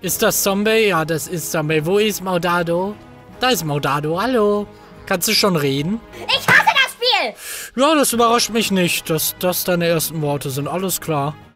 Ist das Zombie? Ja, das ist Zombie. Wo ist Maudado? Da ist Maudado. Hallo. Kannst du schon reden? Ich hasse das Spiel! Ja, das überrascht mich nicht, dass das deine ersten Worte sind. Alles klar.